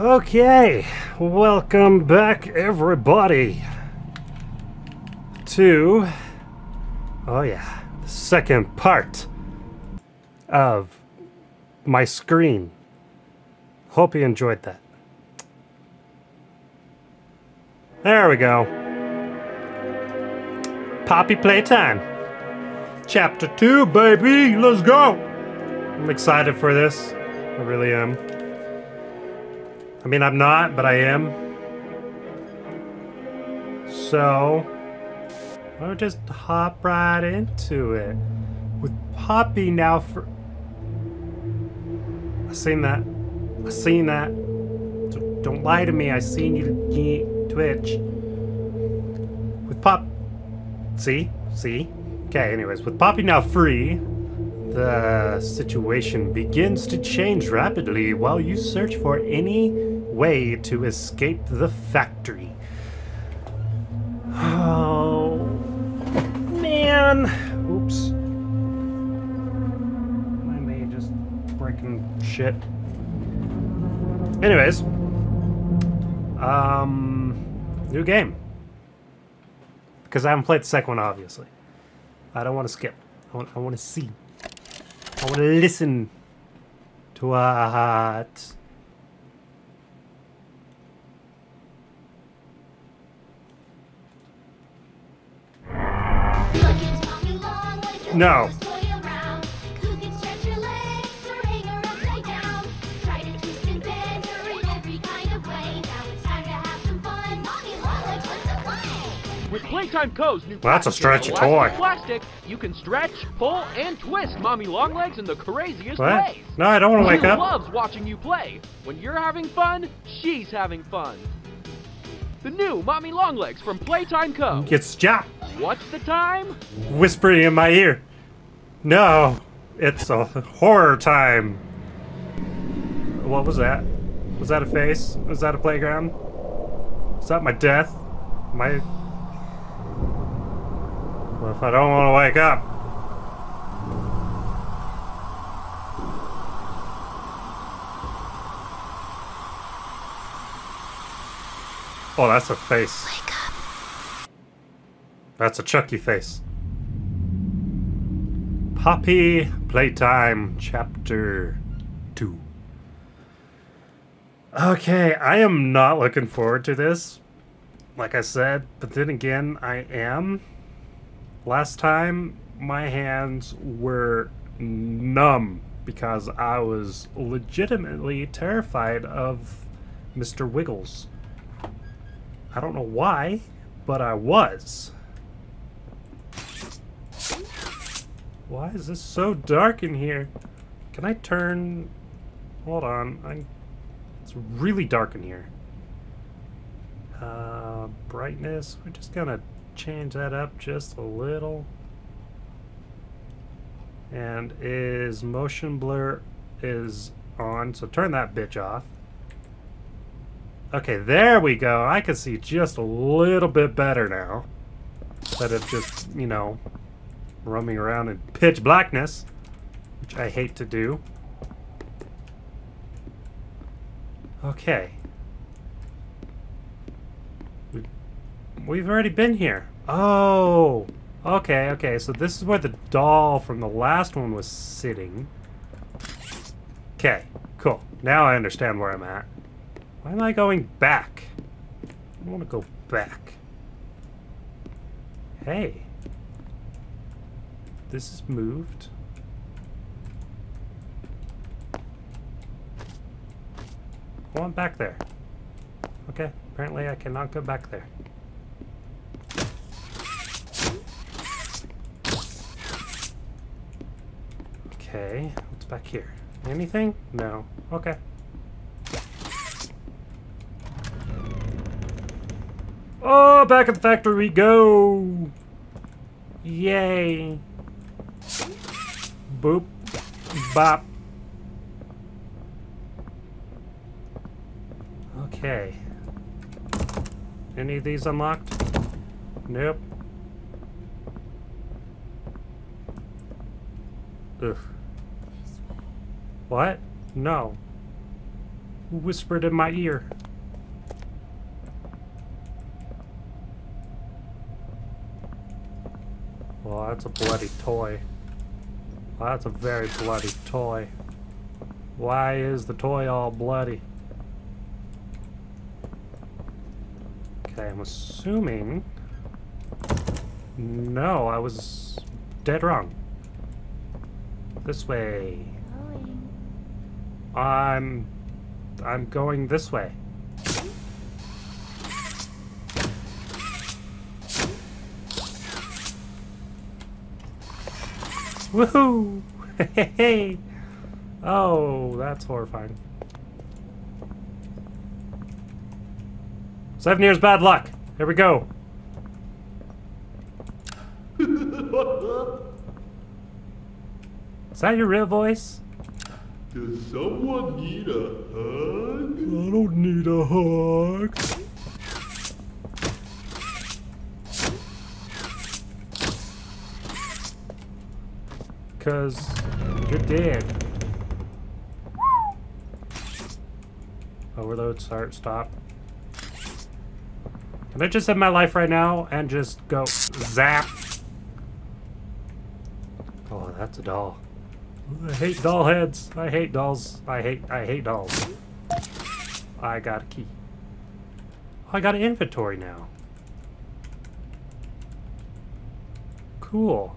Okay, welcome back everybody to, oh yeah, the second part of my screen. Hope you enjoyed that. There we go. Poppy Playtime. Chapter 2, baby! Let's go! I'm excited for this. I really am. I mean, I'm not, but I am. So, I'll just hop right into it. With Poppy now for... I seen that. I seen that. So don't lie to me. I seen you, you Twitch. With Pop... See? See? Okay, anyways. With Poppy now free, the situation begins to change rapidly while you search for any way to escape the factory. Oh, man. Oops. My me just breaking shit. Anyways. Um, new game. Because I haven't played the second one, obviously. I don't want to skip. I want, I want to see. I want to listen to what. No. With Playtime Co.'s new Well, that's a stretchy toy. plastic, you can stretch, pull, and twist Mommy Longlegs in the craziest What? ways. No, I don't want to wake She up. loves watching you play. When you're having fun, she's having fun. The new Mommy Longlegs from Playtime Co. It's Jack What's the time? whispering in my ear. No, it's a horror time. What was that? Was that a face? Was that a playground? Is that my death? My. Well, if I don't want to wake up. Oh, that's a face. Wake up. That's a Chucky face. Poppy Playtime Chapter 2. Okay, I am not looking forward to this. Like I said, but then again, I am. Last time, my hands were numb because I was legitimately terrified of Mr. Wiggles. I don't know why, but I was. Why is this so dark in here? Can I turn... Hold on. I... It's really dark in here. Uh, brightness. We're just gonna change that up just a little. And is motion blur is on, so turn that bitch off. Okay, there we go. I can see just a little bit better now. Instead of just, you know, roaming around in pitch blackness, which I hate to do. Okay. We- We've already been here. Oh! Okay, okay, so this is where the doll from the last one was sitting. Okay, cool. Now I understand where I'm at. Why am I going back? I want to go back. Hey. This is moved. Go on back there. Okay, apparently I cannot go back there. Okay, what's back here? Anything? No. Okay. Oh, back at the factory we go! Yay! Boop. Bop. Okay. Any of these unlocked? Nope. Ugh. What? No. Who whispered in my ear? Well, that's a bloody toy. That's a very bloody toy. Why is the toy all bloody? Okay, I'm assuming... No, I was dead wrong. This way. I'm... I'm going this way. Woohoo! Hey! Oh, that's horrifying. Seven years bad luck. Here we go. Is that your real voice? Does someone need a hug? I don't need a hug. Cause you're dead. Overload, start, stop. Can I just end my life right now and just go zap? Oh, that's a doll. I hate doll heads. I hate dolls. I hate I hate dolls. I got a key. Oh, I got an inventory now. Cool.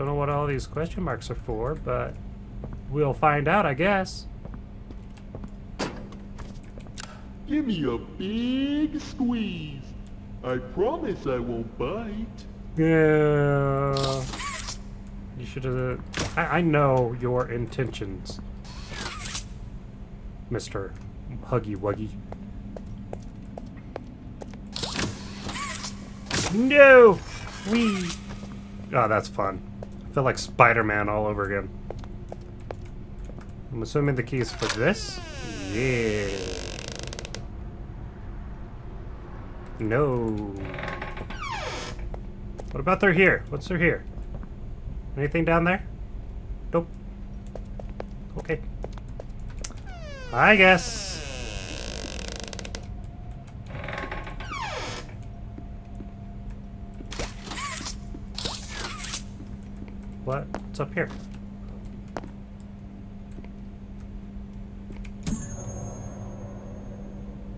Don't know what all these question marks are for, but we'll find out, I guess. Give me a big squeeze. I promise I won't bite. Yeah. You should have. I, I know your intentions, Mr. Huggy Wuggy. No! We. Oh, that's fun. Feel like Spider Man all over again. I'm assuming the key is for this? Yeah. No. What about through here? What's through here? Anything down there? Nope. Okay. I guess. What's up here?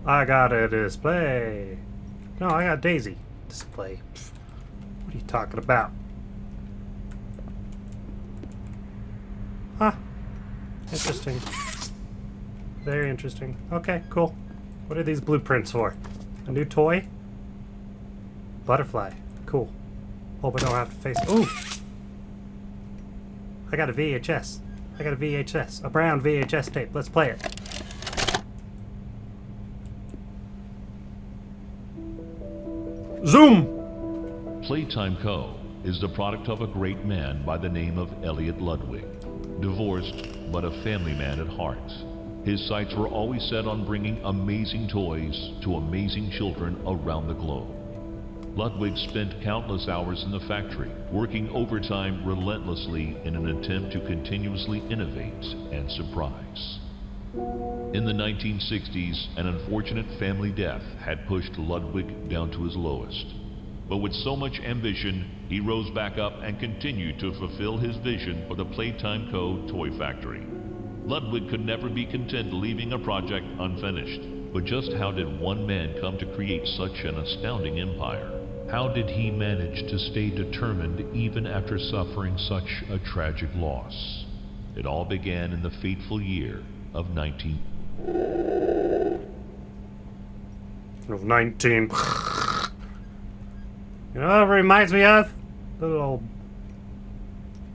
I got a display. No, I got Daisy display. What are you talking about? Huh. Interesting. Very interesting. Okay, cool. What are these blueprints for? A new toy? Butterfly. Cool. Hope I don't have to face. Ooh! I got a VHS. I got a VHS. A brown VHS tape. Let's play it. Zoom! Playtime Co. is the product of a great man by the name of Elliot Ludwig. Divorced, but a family man at heart. His sights were always set on bringing amazing toys to amazing children around the globe. Ludwig spent countless hours in the factory, working overtime relentlessly in an attempt to continuously innovate and surprise. In the 1960s, an unfortunate family death had pushed Ludwig down to his lowest. But with so much ambition, he rose back up and continued to fulfill his vision for the Playtime Co. toy factory. Ludwig could never be content leaving a project unfinished. But just how did one man come to create such an astounding empire? How did he manage to stay determined even after suffering such a tragic loss? It all began in the fateful year of 19. of 19. You know it reminds me of? Little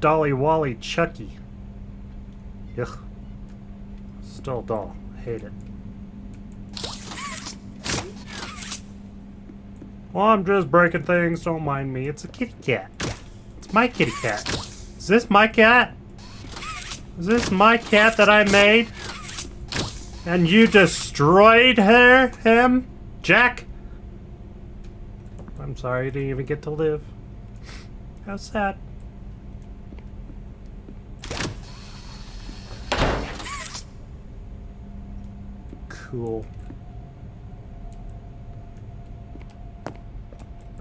Dolly Wally Chucky. Ugh. Still doll. Hate it. Well, I'm just breaking things. Don't mind me. It's a kitty cat. It's my kitty cat. Is this my cat? Is this my cat that I made? And you destroyed her? Him? Jack? I'm sorry you didn't even get to live. How sad. cool.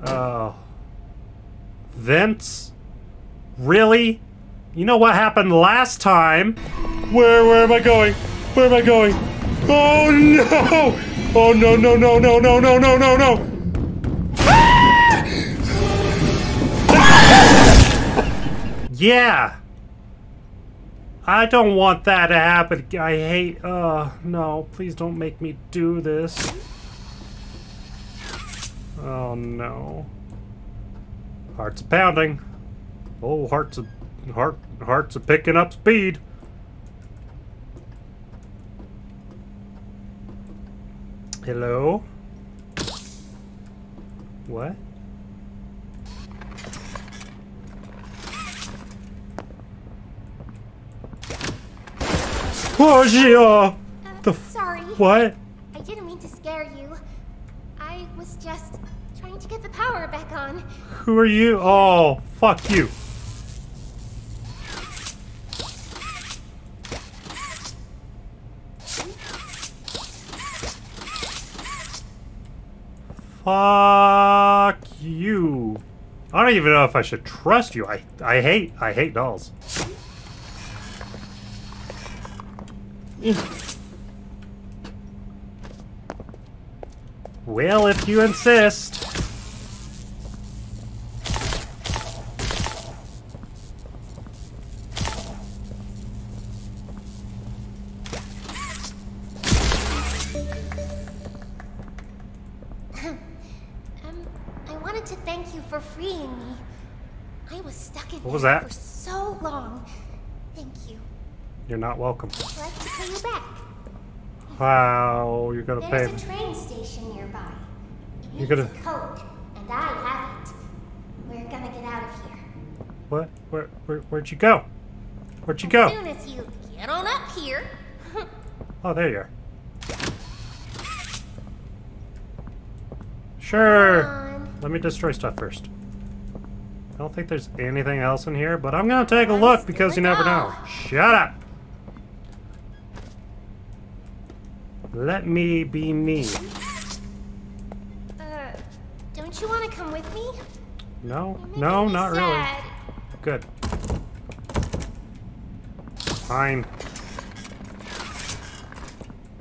Oh. Vince? Really? You know what happened last time? Where where am I going? Where am I going? Oh no! Oh no no no no no no no no no! Yeah! I don't want that to happen. I hate. Uh, no, please don't make me do this. Oh no. Hearts are pounding. Oh, hearts are heart hearts are picking up speed. Hello? What? Oh, Uh, the f- sorry. what? I didn't mean to scare you. I was just trying to get the power back on. Who are you? Oh, fuck you. Fuck you. I don't even know if I should trust you. I I hate I hate dolls. Well, if you insist. You're not welcome. To pay you back. Wow, you're gonna pay There's a train station nearby. You It's gotta- a code, and I have it. We're gonna get out of here. What? Where, where? Where'd you go? Where'd you As go? soon as you get on up here. Oh, there you are. Sure. Let me destroy stuff first. I don't think there's anything else in here, but I'm gonna take a look because you never know. Oh. Shut up. Let me be me. Uh, don't you want to come with me? No, no, not really. Good. Fine.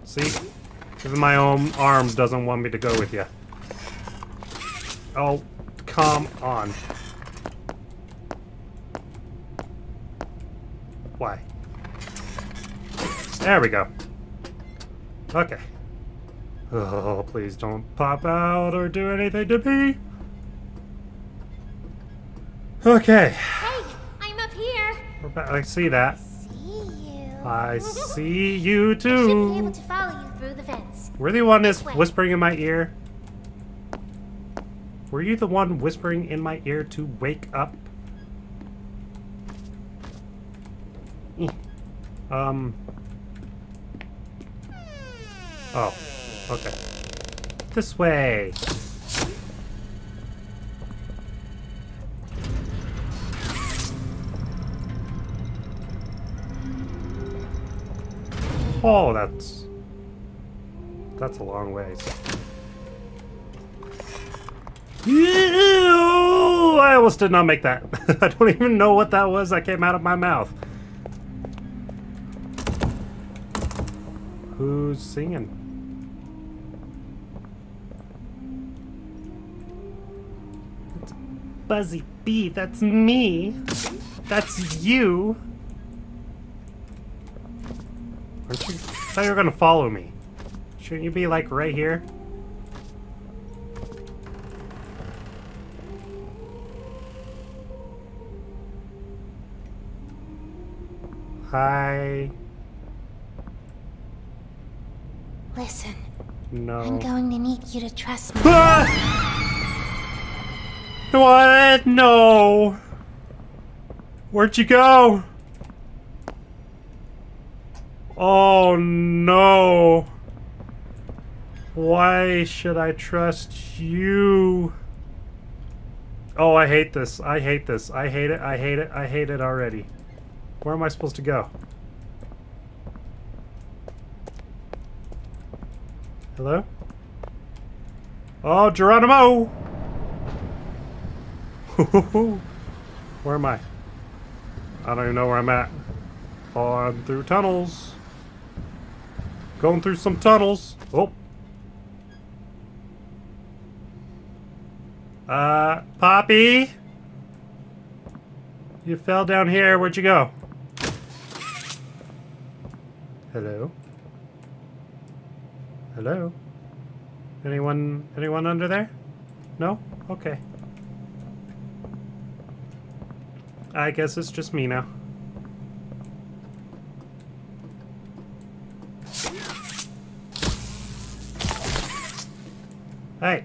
See? Even my own arm doesn't want me to go with you. Oh, come on. Why? There we go. Okay. Oh, please don't pop out or do anything to me. Okay. Hey, I'm up here. I see that. See you. I see you too. Should be able to follow you through the vents. Were the one that's whispering in my ear? Were you the one whispering in my ear to wake up? Eh. Um. Oh, okay. This way. Oh, that's that's a long ways. Ew, I almost did not make that. I don't even know what that was that came out of my mouth. Who's singing? Buzzy Bee, that's me. That's you. Aren't you? I thought you were gonna follow me. Shouldn't you be like right here? Hi. Listen, No. I'm going to need you to trust me. Ah! What? No. Where'd you go? Oh no. Why should I trust you? Oh, I hate this. I hate this. I hate it. I hate it. I hate it already. Where am I supposed to go? Hello? Oh, Geronimo! where am I? I don't even know where I'm at. On through tunnels. Going through some tunnels. Oh. Uh, Poppy? You fell down here. Where'd you go? Hello? Hello? Anyone, anyone under there? No? Okay. I guess it's just me now. Hey.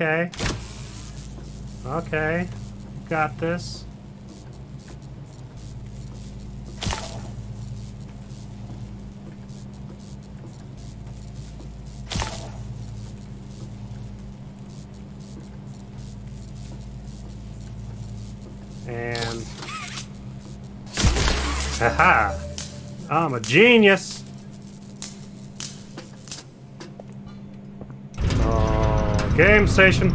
Okay. Okay. Got this. And... Haha! I'm a genius! Game station.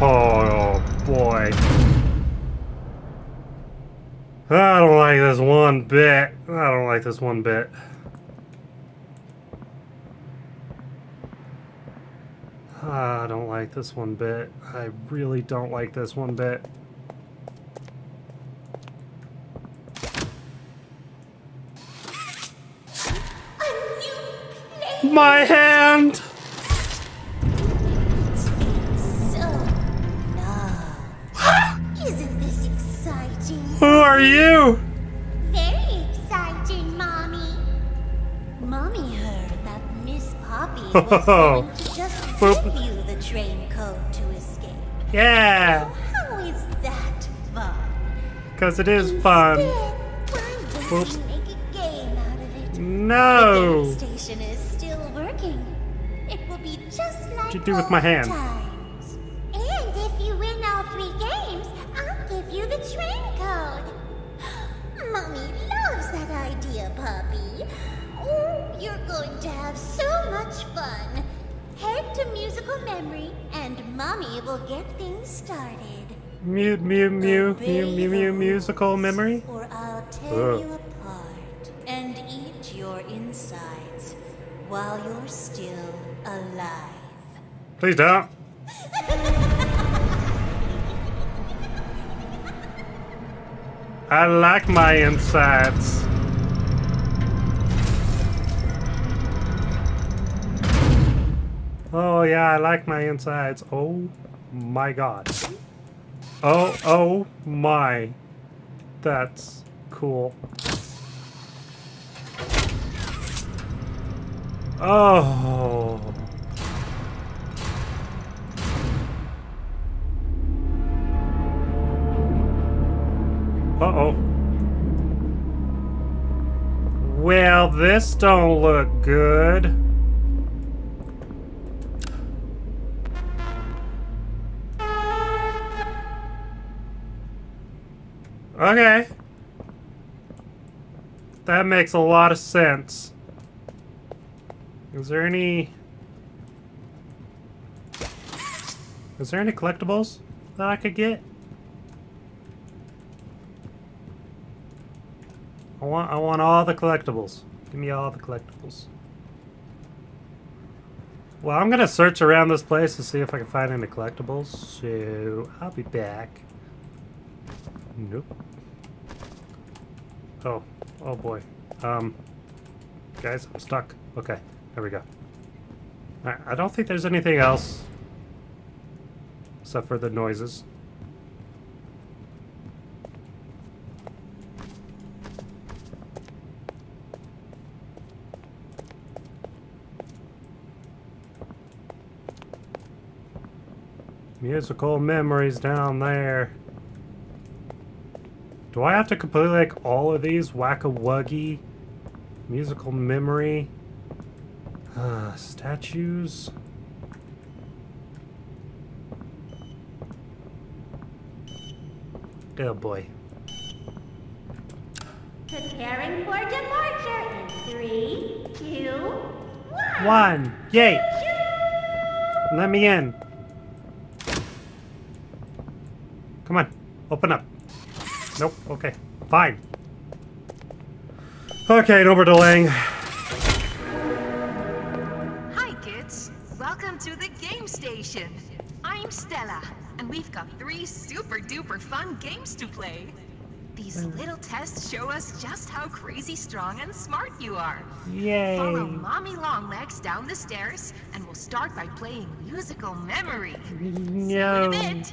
Oh, oh, boy. I don't like this one bit. I don't like this one bit. I don't like this one bit. I really don't like this one bit. My hand! Are you? Very exciting, Mommy. Mommy heard that Miss Poppy was going to just give you the train code to escape. Yeah. Oh, how is that fun? Because it is fun. Why make a game out of it? No. The station is still working. It will be just like What'd you do with my hand? Times. Mew, mew, mew, Obey mew, mew, the musical memory? Or I'll tear you apart and eat your insides while you're still alive. Please don't. I like my insides. Oh yeah, I like my insides. Oh my god. Oh, oh my. That's cool. Oh. Uh-oh. Well, this don't look good. Okay. That makes a lot of sense. Is there any... Is there any collectibles that I could get? I want I want all the collectibles. Give me all the collectibles. Well, I'm gonna search around this place to see if I can find any collectibles. So I'll be back. Nope. Oh, oh boy. Um, guys, I'm stuck. Okay, there we go. I don't think there's anything else except for the noises. Musical memories down there. Do I have to completely like all of these? Whack-a-wuggy. Musical memory. Uh, statues. Oh boy. Preparing for departure in three, two, one. One. Yay. Let me in. Come on. Open up. Nope. Okay. Fine. Okay, no more delaying. Hi, kids. Welcome to the game station. I'm Stella, and we've got three super duper fun games to play. These hmm. little tests show us just how crazy strong and smart you are. Yay. Follow Mommy Longlegs down the stairs, and we'll start by playing musical memory. See you in No. a bit.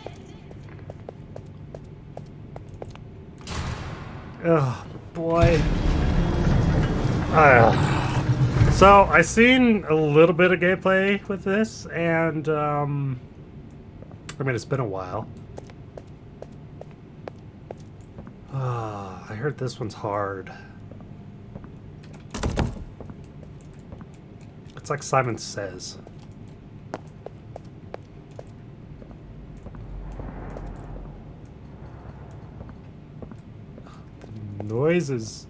Oh boy. Ah. so I seen a little bit of gameplay with this, and um, I mean it's been a while. Ah, I heard this one's hard. It's like Simon Says. Noises.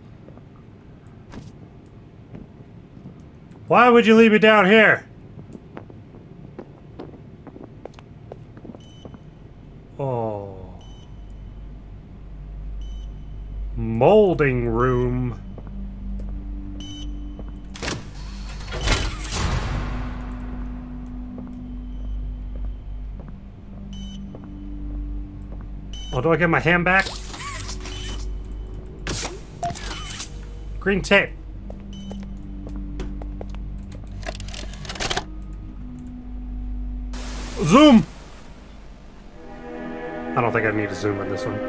Why would you leave me down here? Oh. Molding room. Oh, do I get my hand back? Green tape. Zoom! I don't think I need to zoom in this one.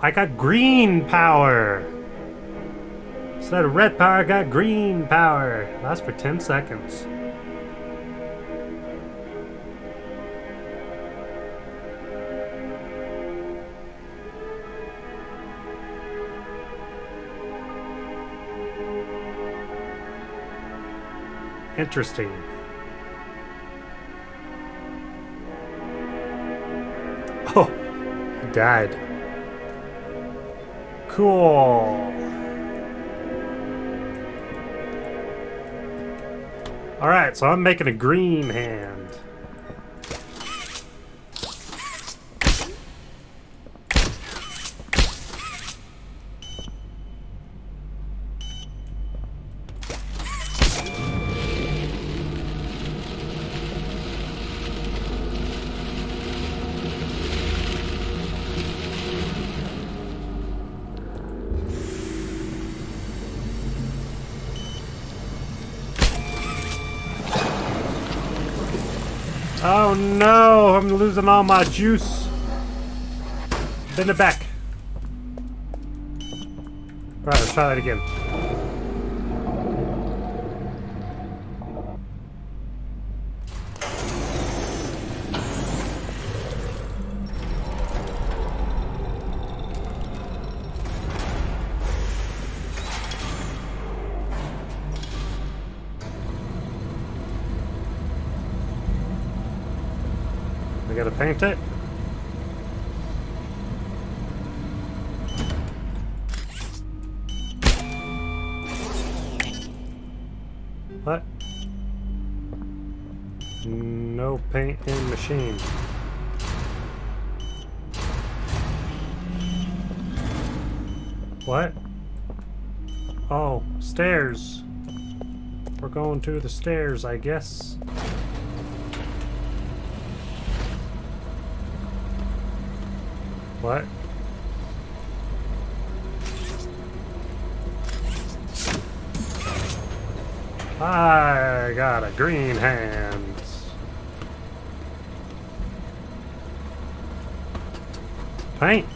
I got green power! Instead of red power, I got green power. Lasts for 10 seconds. Interesting. Oh, I died. Cool. All right, so I'm making a green hand. I'm all my juice. Bend it back. Alright, let's try that again. No paint in machine. What? Oh, stairs. We're going to the stairs, I guess. What? I got a green hand. Paint.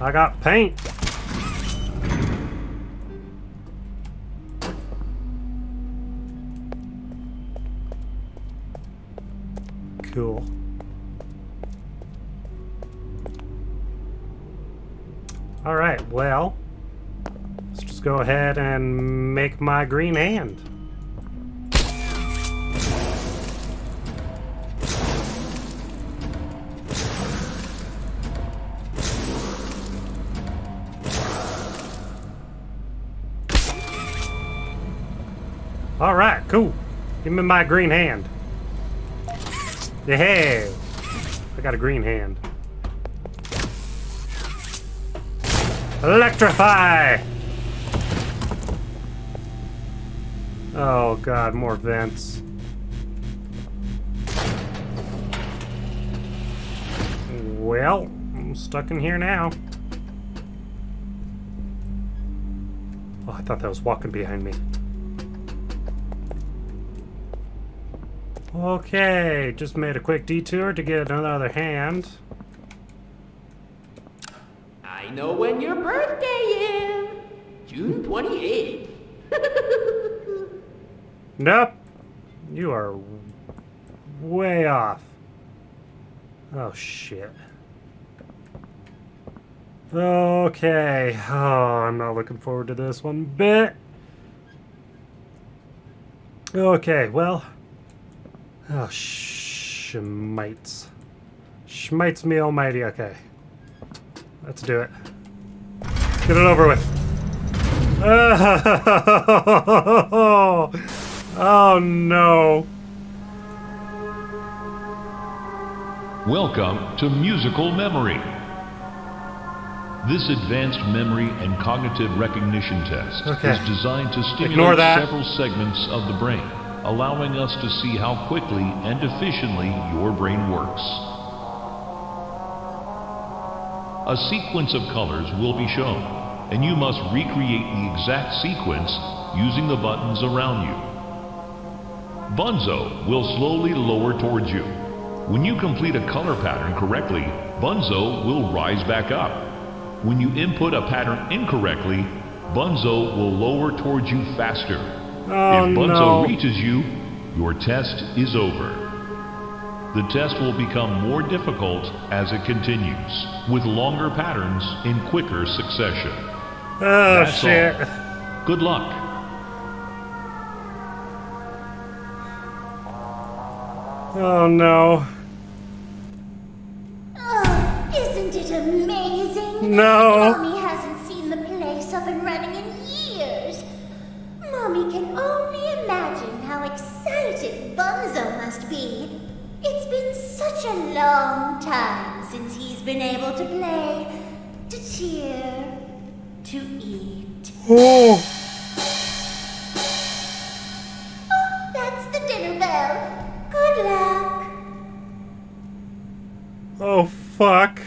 I got paint. Cool. All right, well, let's just go ahead and make my green hand. Give me my green hand. Yeah, I got a green hand. Electrify! Oh god, more vents. Well, I'm stuck in here now. Oh, I thought that was walking behind me. Okay, just made a quick detour to get another hand. I know when your birthday is. June 28th. Nope. You are way off. Oh, shit. Okay. Oh, I'm not looking forward to this one bit. Okay, well. Oh, shmites. Schmites me almighty. Okay. Let's do it. Get it over with. Oh, oh no. Welcome to Musical Memory. This advanced memory and cognitive recognition test Okay. is designed to stimulate several segments of the brain, allowing us to see how quickly and efficiently your brain works. A sequence of colors will be shown, and you must recreate the exact sequence using the buttons around you. Bunzo will slowly lower towards you. When you complete a color pattern correctly, Bunzo will rise back up. When you input a pattern incorrectly, Bunzo will lower towards you faster. Oh if Bunzo no. reaches you, your test is over. The test will become more difficult as it continues, with longer patterns in quicker succession. Oh That's shit. all. Good luck. Oh no. Oh, isn't it amazing? No. Time since he's been able to play, to cheer, to eat. Oh. Oh, that's the dinner bell. Good luck. Oh fuck.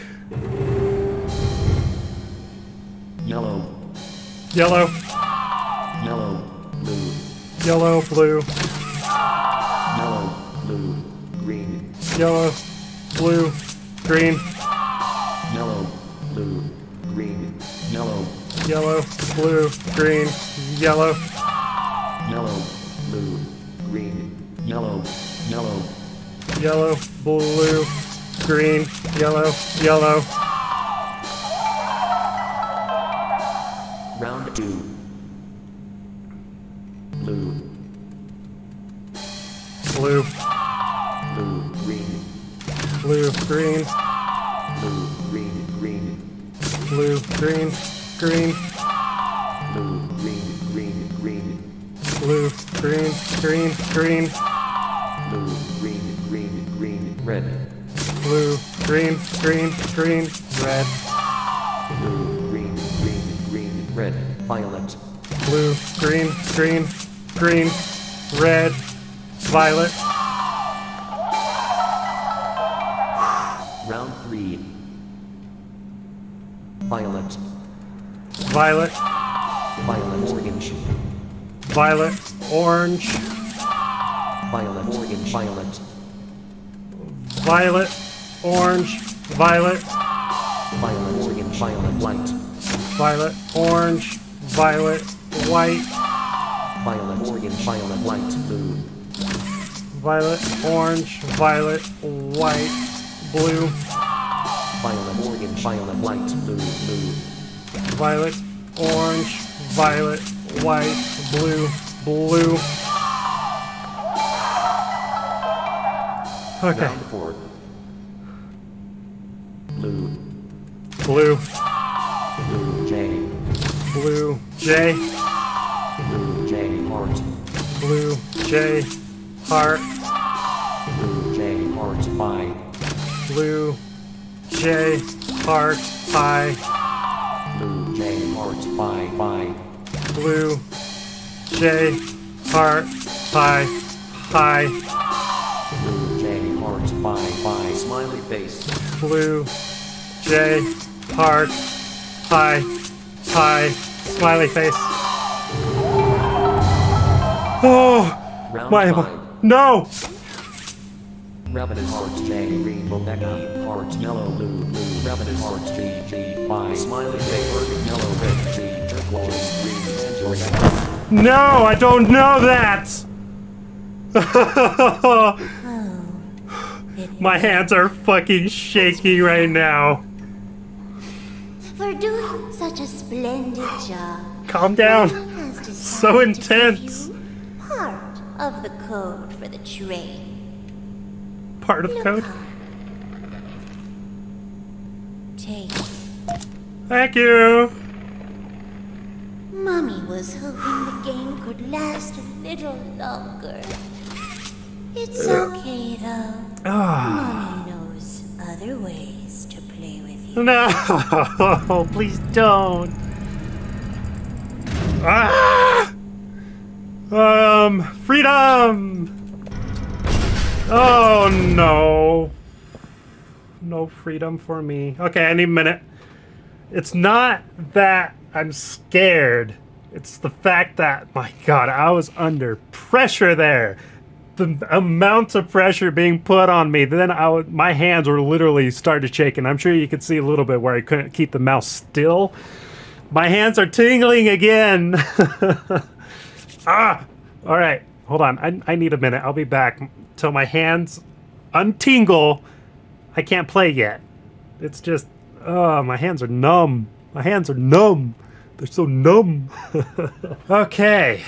Yellow, Yellow, yellow, blue, yellow, blue, yellow, blue, green, yellow, yellow, yellow, blue, green, yellow, yellow, yellow, blue, green, yellow, yellow. round two, blue, Blue, blue, green, blue, green, blue, green, green, blue, green, green, green, green, green, blue, green, green, green, red, blue, green, green, green, red, blue, green, green, green, red, violet, blue, green, green, green, red, violet, round three, violet, violet, violet, orange, violet, orange, violet, orange, violet, violet, orange, violet, violet, orange, violet, light, violet, orange, violet, white, violet, Orange. violet, White. blue, violet, orange, violet, white, blue, violet, organ, violet, light, blue, blue, violet, orange, violet, white, blue, blue. Okay, round four, blue, blue, blue, J, blue, J, blue, J, heart, blue, J, heart, blue, J, heart, pie, blue, J, heart, pie, blue, J, heart, pie, pie, blue, J, heart, pie, pie, blue, J, heart, pie, pie, smiley face, blue, J, heart, pie, pie, smiley face. Oh, round my, five, no! rabbit heart, J, rainbow Becca, heart, yellow, blue, blue, rabbit heart, G, G, pie, smiley face, yellow, red, G, turquoise, green, No, I don't know that! My hands are fucking shaking right now. For doing such a splendid job, Calm down. So intense. part of the code for the train. Part of the code. Take. Thank you. Mummy was hoping the game could last a little longer. It's okay though. Ah. Mummy knows other ways to play with you. No, please don't. Ah! Um, freedom. Oh no. No freedom for me. Okay, any minute. It's not that I'm scared. It's the fact that, my God, I was under pressure there. The amount of pressure being put on me, then I would, my hands were literally started shaking. I'm sure you could see a little bit where I couldn't keep the mouse still. My hands are tingling again. ah! All right, hold on. I, I need a minute. I'll be back till my hands untingle. I can't play yet. It's just, oh, my hands are numb. My hands are numb. They're so numb. okay.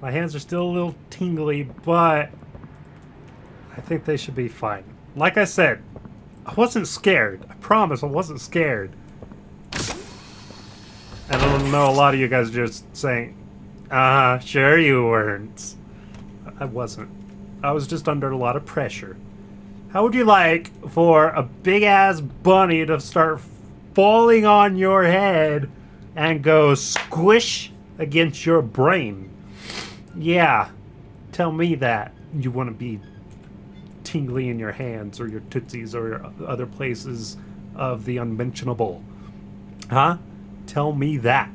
My hands are still a little tingly, but I think they should be fine. Like I said, I wasn't scared. I promise I wasn't scared. And I don't know, a lot of you guys are just saying, uh, sure you weren't. I wasn't. I was just under a lot of pressure. How would you like for a big ass bunny to start falling on your head and go squish against your brain? Yeah, tell me that you want to be tingly in your hands or your tootsies or your other places of the unmentionable. Huh? Tell me that.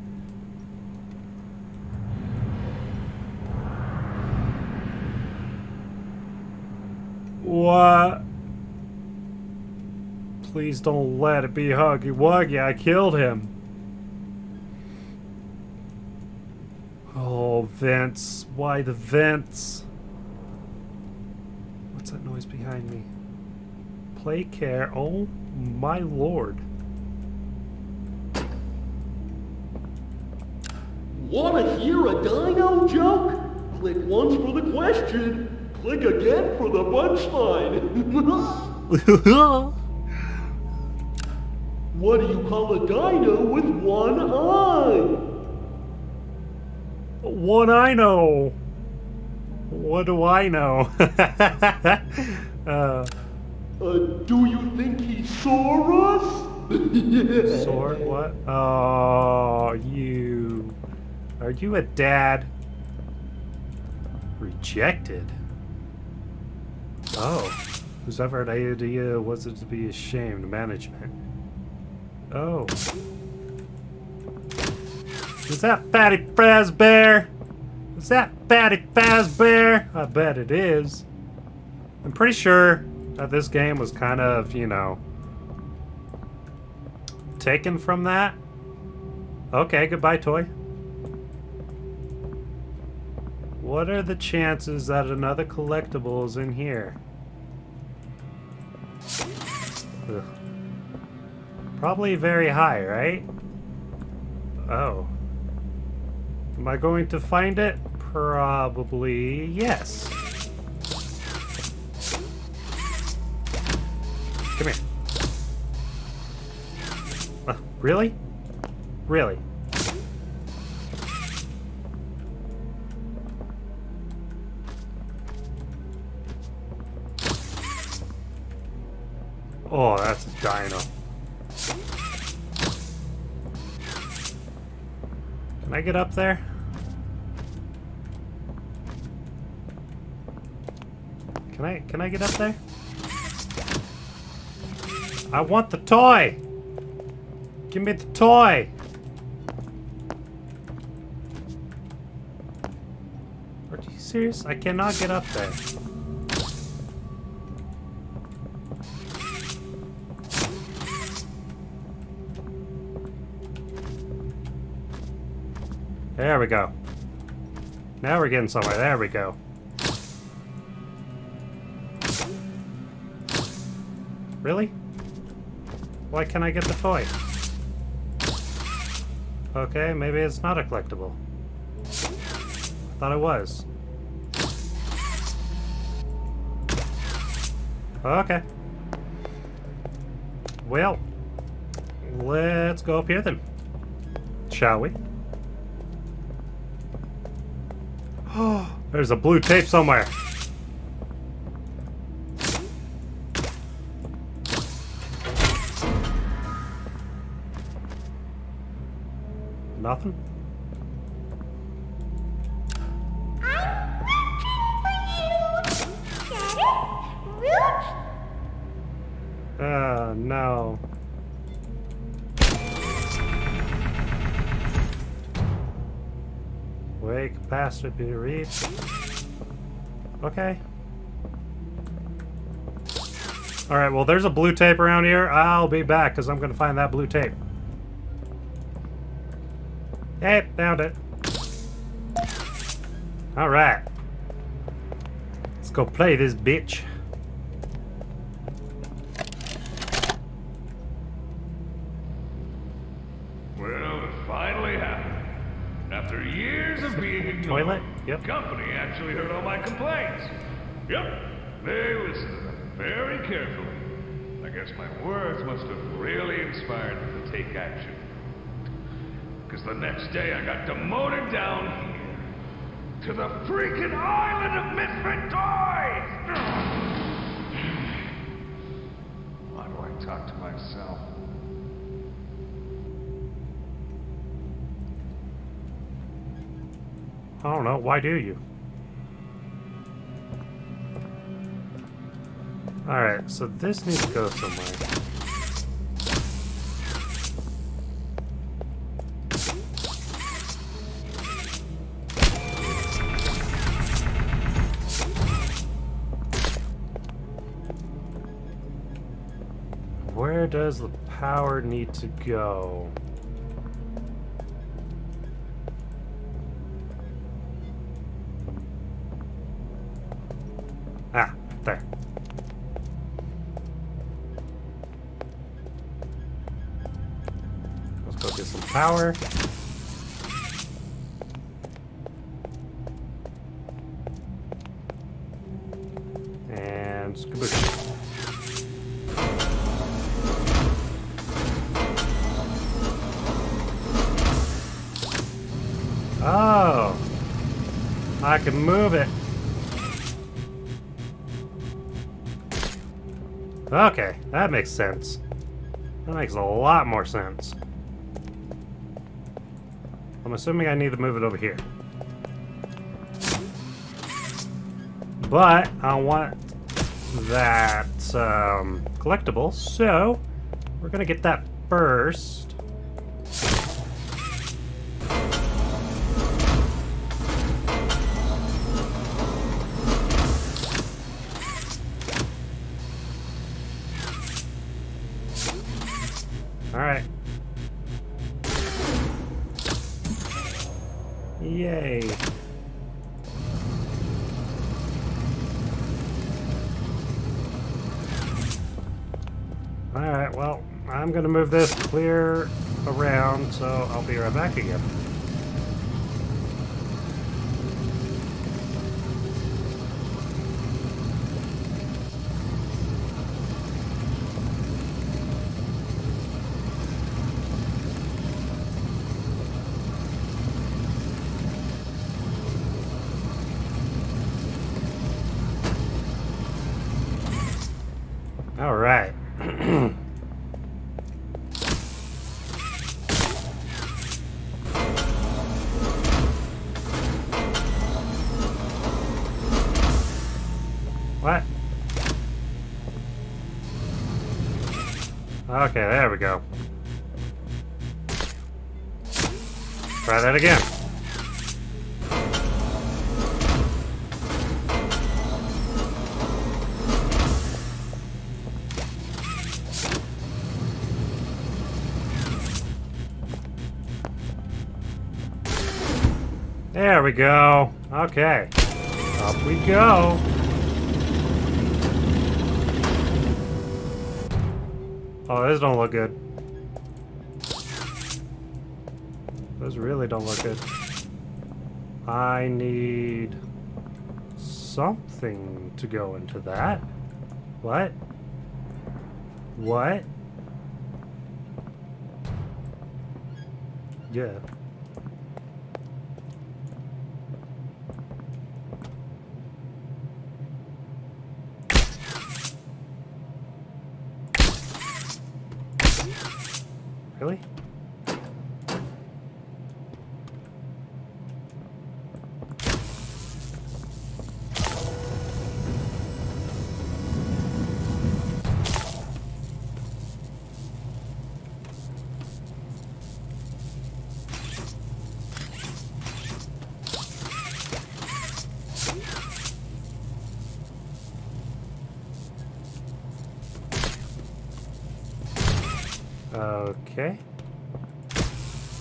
What? Please don't let it be Huggy Wuggy. I killed him. Oh, vents. Why the vents? What's that noise behind me? Play care. Oh, my lord. Wanna hear a dino joke? Click once for the question. Click again for the punchline. what do you call a dino with one eye? What I know. What do I know? uh, Uh, do you think he saw us? sword? What? Oh, you. Are you a dad? Rejected? Oh. Whose ever idea was it to be ashamed? Management. Oh. Is that Freddy Fazbear? Is that Freddy Fazbear? I bet it is. I'm pretty sure that this game was kind of, you know, taken from that? Okay, goodbye, toy. What are the chances that another collectible is in here? Ugh. Probably very high, right? Oh. Am I going to find it? Probably yes. Come here. Uh, really? Really? Oh, that's a dino. Can I get up there? Can I can I get up there? I want the toy! Give me the toy! Are you serious? I cannot get up there. There we go. Now we're getting somewhere. There we go. Really? Why can't I get the toy? Okay, maybe it's not a collectible. I thought it was. Okay. Well, let's go up here then. Shall we? there's a blue tape somewhere. Nothing? Capacitor be reached. Okay. Alright, well there's a blue tape around here. I'll be back because I'm going to find that blue tape. Hey, found it. Alright. Let's go play this bitch. Yep. the company actually heard all my complaints. Yep, they listened to them very carefully. I guess my words must have really inspired them to take action. Because the next day I got demoted down here to the freaking island of misfit toys! Why do I talk to myself? I don't know. Why do you? Alright, so this needs to go somewhere. Where does the power need to go? Power. And skaboosh. Oh, I can move it. Okay, that makes sense. That makes a lot more sense. Assuming I need to move it over here. But I want that um, collectible, so we're gonna get that first. Gonna move this clear around, so I'll be right back again. Go. Okay. Up we go. Oh, those don't look good. Those really don't look good. I need something to go into that. What? What? Yeah. Really? Okay.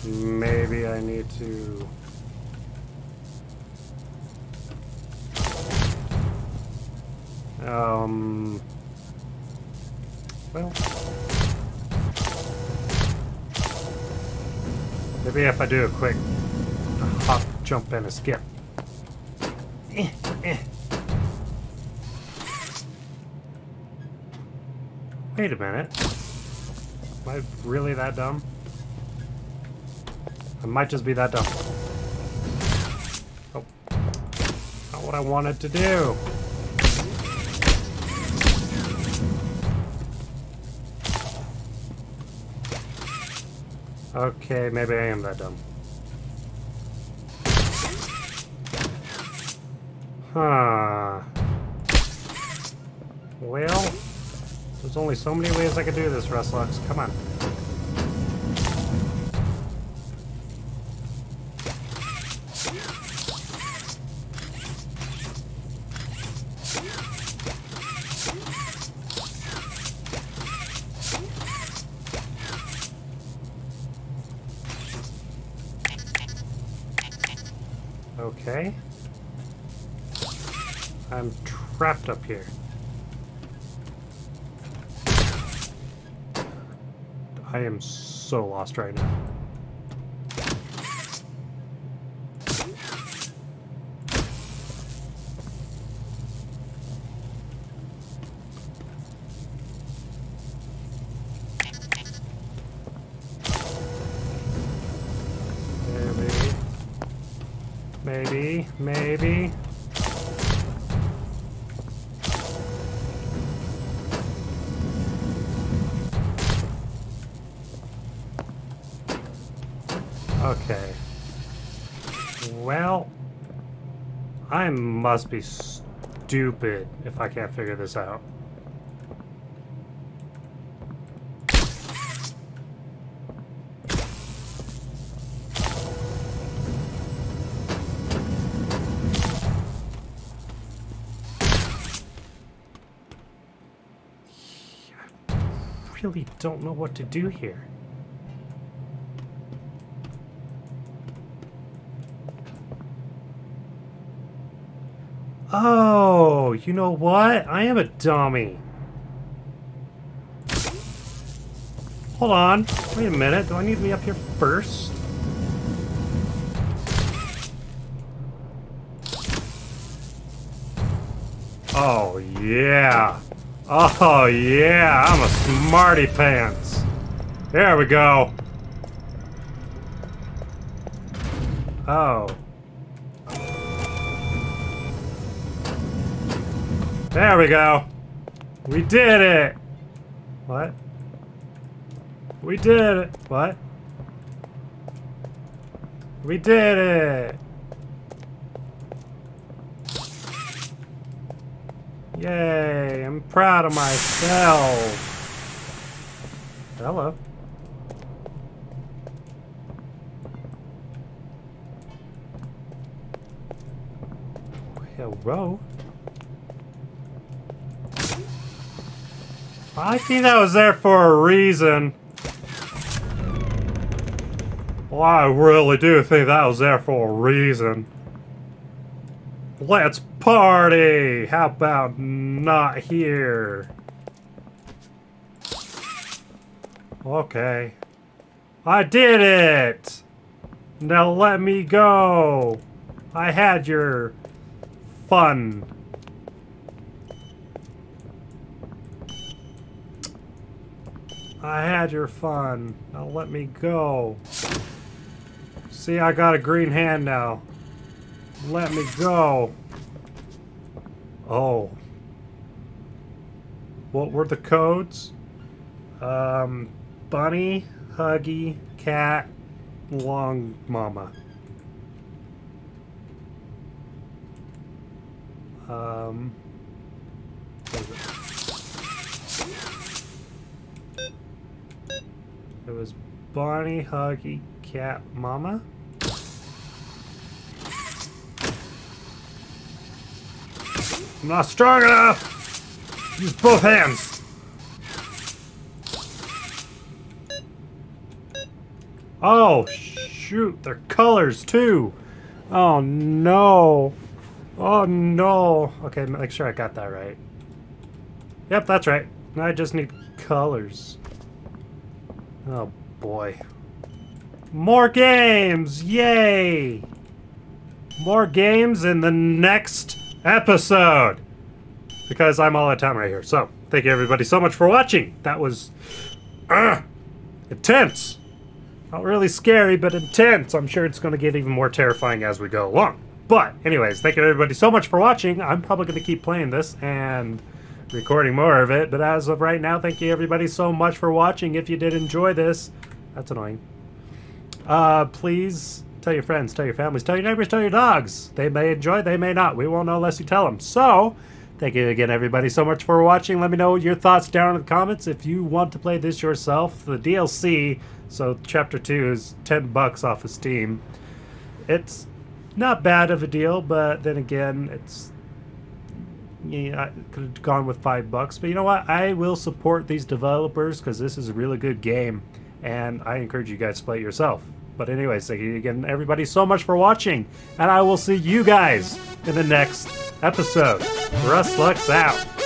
Maybe I need to... Um... Well... Maybe if I do a quick hop, jump, and a skip. Wait a minute. Am I really that dumb? I might just be that dumb. Oh. Not what I wanted to do. Okay, maybe I am that dumb. Huh. Well... There's only so many ways I could do this, Russlux. Come on. Okay. I'm trapped up here. I am so lost right now. Okay. Well, I must be stupid if I can't figure this out. I really don't know what to do here. Oh, you know what? I am a dummy. Hold on. Wait a minute. Do I need to be up here first? Oh, yeah. Oh, yeah. I'm a smarty pants. There we go. Oh. There we go. We did it. What? We did it. What? We did it. Yay, I'm proud of myself. Hello. Hello. I think that was there for a reason. Well, I really do think that was there for a reason. Let's party! How about not here? Okay. I did it! Now let me go! I had your fun. I had your fun. Now let me go. See, I got a green hand now. Let me go. Oh. What were the codes? Um, bunny, huggy, cat, long mama. Um, It was Bonnie, Huggy, Cat, Mama. I'm not strong enough! Use both hands! Oh, shoot, they're colors too! Oh no! Oh no! Okay, make sure I got that right. Yep, that's right. I just need colors. Oh boy. More games! Yay! More games in the next episode! Because I'm all out of time right here. So, thank you everybody so much for watching. That was... Uh, intense! Not really scary, but intense. I'm sure it's going to get even more terrifying as we go along. But, anyways, thank you everybody so much for watching. I'm probably going to keep playing this and recording more of it. But as of right now, thank you everybody so much for watching. If you did enjoy this, that's annoying. Uh, please tell your friends, tell your families, tell your neighbors, tell your dogs. They may enjoy, they may not. We won't know unless you tell them. So, thank you again, everybody, so much for watching. Let me know your thoughts down in the comments. If you want to play this yourself, the DLC, so Chapter 2 is 10 bucks off of Steam. It's not bad of a deal, but then again, it's yeah, I could have gone with five bucks. But you know what? I will support these developers because this is a really good game, and I encourage you guys to play it yourself. But anyways, thank you again, everybody, so much for watching, and I will see you guys in the next episode. Russlux out.